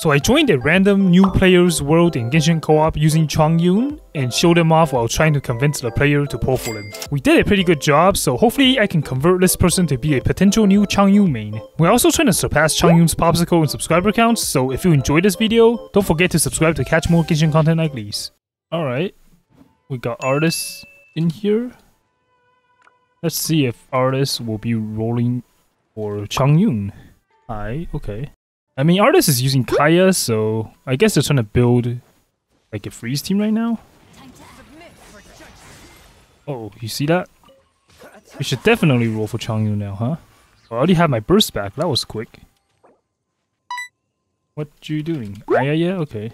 So I joined a random new player's world in Genshin Co-op using Chongyun and showed them off while trying to convince the player to pull for them. We did a pretty good job, so hopefully I can convert this person to be a potential new Chongyun main. We're also trying to surpass Chongyun's popsicle and subscriber counts, so if you enjoyed this video, don't forget to subscribe to catch more Genshin content like these. Alright, we got artists in here. Let's see if artists will be rolling for Chongyun. Hi, okay. I mean, Artist is using Kaeya, so I guess they're trying to build like a freeze team right now. Oh, you see that? We should definitely roll for Chongyun now, huh? I already have my burst back. That was quick. What are you doing? Ah, yeah, yeah, okay.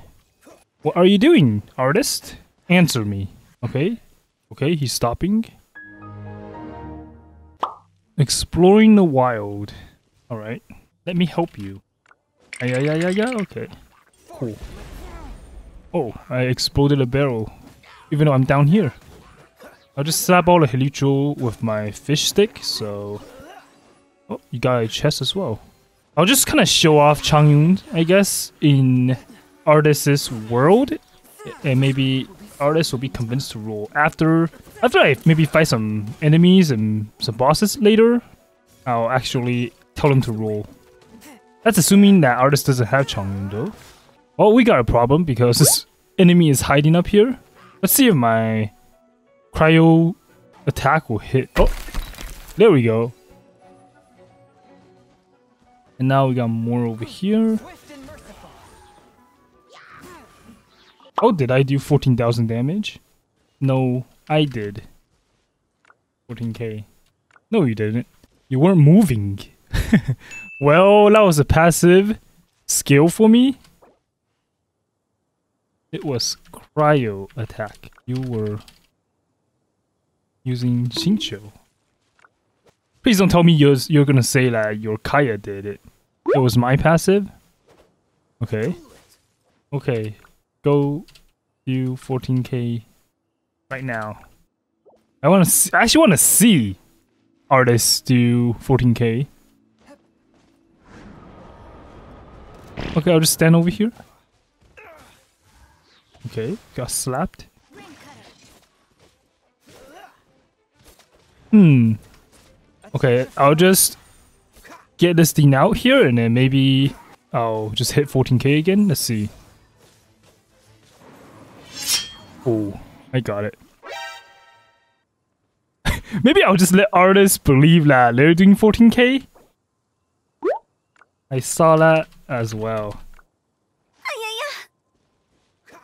What are you doing, artist? Answer me. Okay. Okay, he's stopping. Exploring the wild. Alright. Let me help you. Yeah, yeah, yeah, yeah, okay. Cool. Oh, I exploded a barrel. Even though I'm down here. I'll just slap all the Hilichurl with my fish stick, so... Oh, you got a chest as well. I'll just kind of show off Chongyun, I guess, in Artist's world. And maybe Artist will be convinced to roll. After after I maybe fight some enemies and some bosses later, I'll actually tell him to roll. That's assuming that artist doesn't have Chongyun though. Well, we got a problem because this enemy is hiding up here. Let's see if my cryo attack will hit. Oh, there we go. And now we got more over here. Oh, did I do 14,000 damage? No, I did. 14k. No, you didn't. You weren't moving. Well, that was a passive skill for me. It was cryo attack. You were using Xingqiu. Please don't tell me you're, you're gonna say that your Kaeya did it. It was my passive? Okay. Okay. Go do 14k right now. I wanna see, I actually wanna see artists do 14k. Okay, I'll just stand over here. Okay, got slapped. Hmm. Okay, I'll just get this thing out here and then maybe I'll just hit 14k again. Let's see. Oh, I got it. maybe I'll just let artists believe that they're doing 14k. I saw that as well.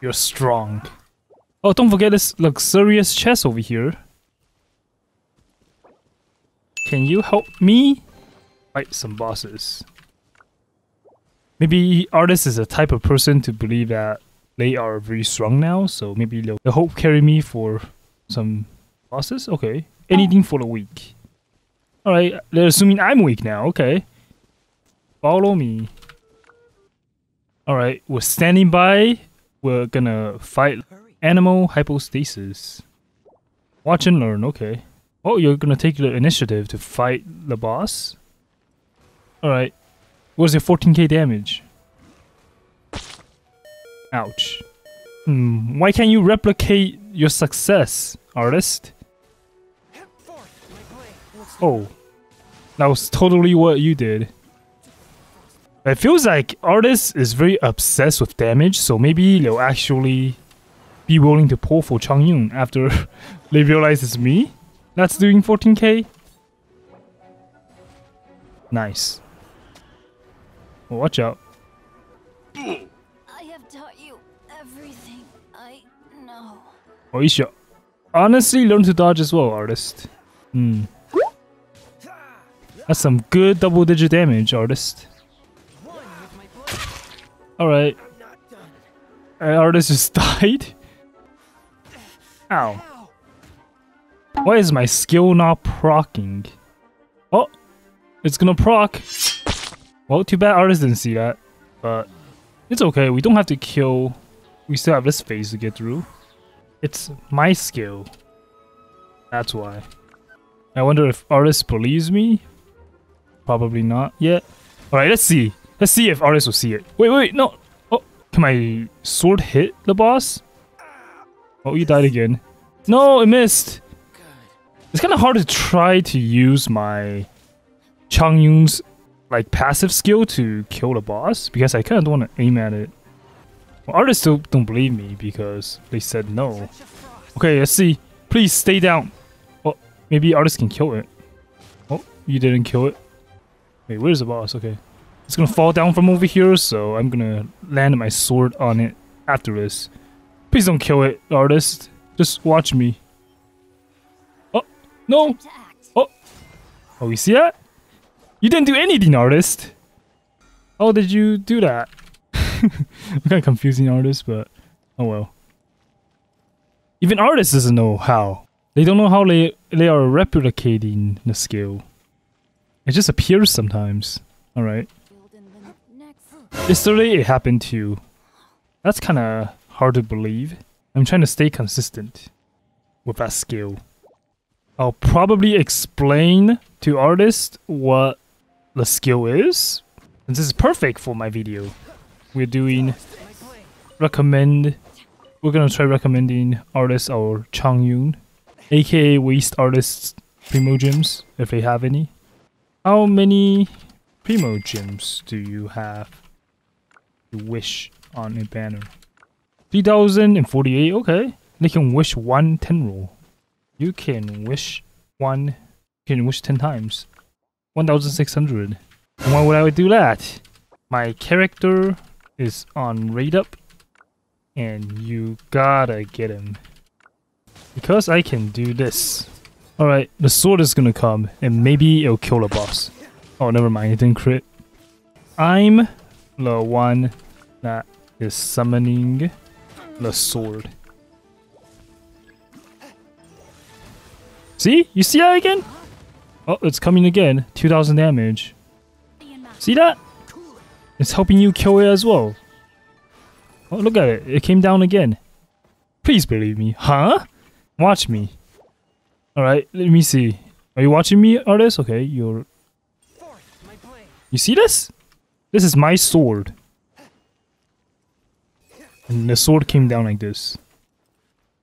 You're strong. Oh, don't forget this luxurious chest over here. Can you help me fight some bosses? Maybe artist is a type of person to believe that they are very strong now, so maybe they'll, they'll hope carry me for some bosses? Okay. Anything for the weak. Alright, they're assuming I'm weak now, okay. Follow me. Alright, we're standing by. We're gonna fight Anemo Hypostasis. Watch and learn, okay. Oh, you're gonna take the initiative to fight the boss? Alright. What's your 14k damage? Ouch. Hmm, why can't you replicate your success, artist? Oh. That was totally what you did. It feels like artist is very obsessed with damage, so maybe they'll actually be willing to pull for Chongyun after they realize it's me that's doing 14k. Nice. Well, watch out. I have taught you everything I know. Oh, you should honestly learn to dodge as well, artist. Hmm. That's some good double digit damage, artist. Alright. Artist just died? Ow. Why is my skill not procking? Oh! It's gonna proc! Well, too bad artist didn't see that. But it's okay, we don't have to kill. We still have this phase to get through. It's my skill. That's why. I wonder if artist believes me? Probably not yet. Alright, let's see. Let's see if artists will see it. Wait, wait, no. Oh, can my sword hit the boss? Oh, you died again. No, it missed. It's kind of hard to try to use my Chongyun's like passive skill to kill the boss because I kind of don't want to aim at it. Well, artists still don't believe me because they said no. Okay, let's see. Please stay down. Oh, maybe artists can kill it. Oh, you didn't kill it. Wait, where's the boss? Okay. It's gonna fall down from over here, so I'm gonna land my sword on it after this. Please don't kill it, artist. Just watch me. Oh, no! Act. Oh, you see that? You didn't do anything, artist. How did you do that? I'm kind of confusing artist, but oh well. Even artists doesn't know how. They don't know how they they are replicating the skill. It just appears sometimes. All right. Build in the next. Yesterday it happened too. That's kind of hard to believe. I'm trying to stay consistent with that skill. I'll probably explain to artists what the skill is. And this is perfect for my video. We're doing recommend. We're gonna try recommending artists our Chongyun, aka waste artists primo gems if they have any. How many primo gems do you have? Wish on a banner. 3048, okay. They can wish one 10 roll. You can wish one, you can wish 10 times. 1600. And why would I do that? My character is on raid up, and you gotta get him. Because I can do this. Alright, the sword is gonna come, and maybe it'll kill the boss. Oh, never mind, it didn't crit. I'm the one that is summoning the sword. See? You see that again? Oh, it's coming again. 2000 damage. See that? It's helping you kill it as well. Oh, look at it. It came down again. Please believe me. Huh? Watch me. Alright, let me see. Are you watching me, artist? Okay, you're... You see this? This is my sword. And the sword came down like this.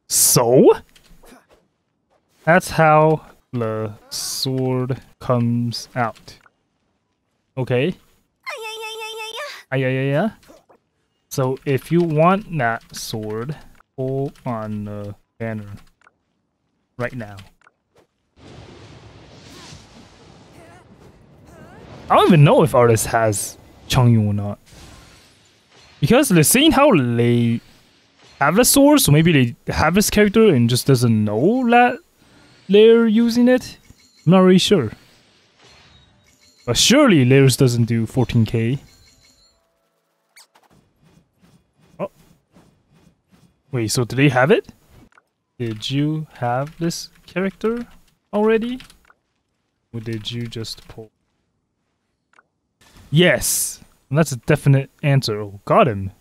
So? That's how the sword comes out. Okay? Ah, yeah, yeah, yeah. So if you want that sword, pull on the banner right now. I don't even know if artist has Chongyun or not. Because they're saying how they have the sword, so maybe they have this character and just doesn't know that they're using it. I'm not really sure. But surely Layers doesn't do 14k. Oh. Wait, so do they have it? Did you have this character already? Or did you just pull? Yes! And that's a definite answer. Oh, got him.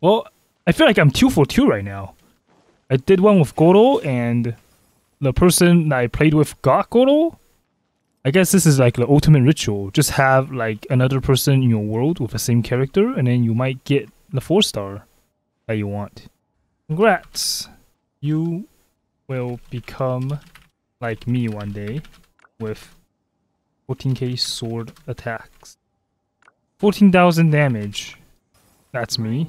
Well, I feel like I'm 2 for 2 right now. I did one with Goro, and the person that I played with got Goro. I guess this is like the ultimate ritual. Just have like another person in your world with the same character, and then you might get the 4 star that you want. Congrats! You will become like me one day with 14k sword attacks. 14,000 damage. That's me.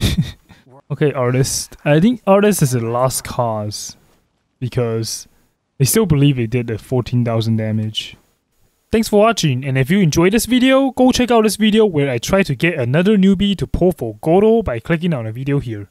Okay, artist. I think artist is a lost cause because they still believe they did the 14,000 damage. Thanks for watching, and if you enjoyed this video, go check out this video where I try to get another newbie to pull for Goro by clicking on the video here.